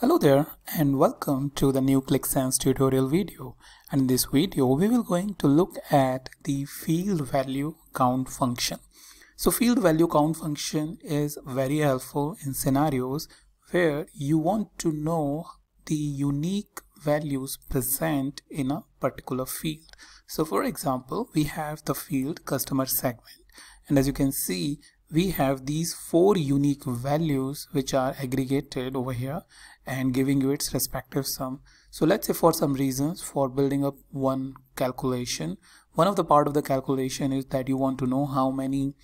Hello there and welcome to the new Qlik Sense tutorial video and in this video we will going to look at the field value count function. So field value count function is very helpful in scenarios where you want to know the unique values present in a particular field. So for example we have the field customer segment and as you can see we have these four unique values which are aggregated over here and giving you its respective sum. So let's say for some reasons for building up one calculation, one of the part of the calculation is that you want to know how many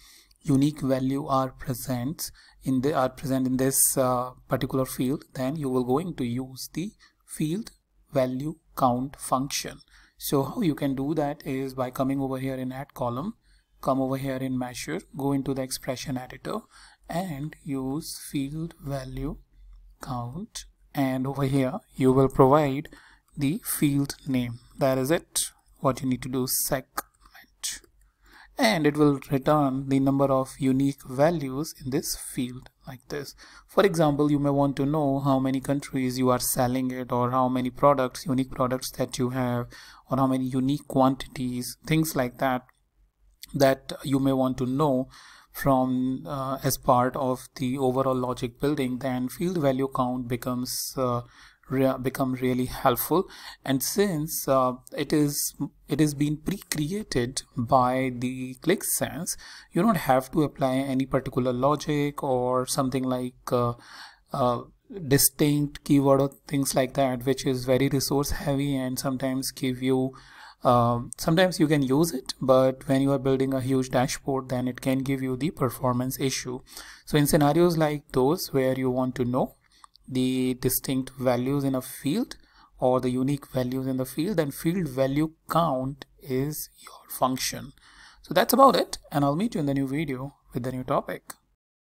unique value are present in the are present in this uh, particular field then you will going to use the field value count function so how you can do that is by coming over here in add column come over here in measure go into the expression editor and use field value count. And over here you will provide the field name. That is it. What you need to do segment. And it will return the number of unique values in this field like this. For example you may want to know how many countries you are selling it or how many products unique products that you have or how many unique quantities things like that that you may want to know from uh, as part of the overall logic building then field value count becomes uh, re become really helpful. And since uh, it is it is being pre-created by the Qlik Sense you don't have to apply any particular logic or something like uh, uh, distinct keyword or things like that which is very resource heavy and sometimes give you um, sometimes you can use it but when you are building a huge dashboard then it can give you the performance issue. So in scenarios like those where you want to know the distinct values in a field or the unique values in the field then field value count is your function. So that's about it and I'll meet you in the new video with the new topic